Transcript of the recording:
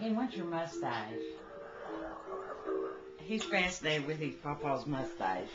He wants your mustache. He's fascinated with his papa's mustache.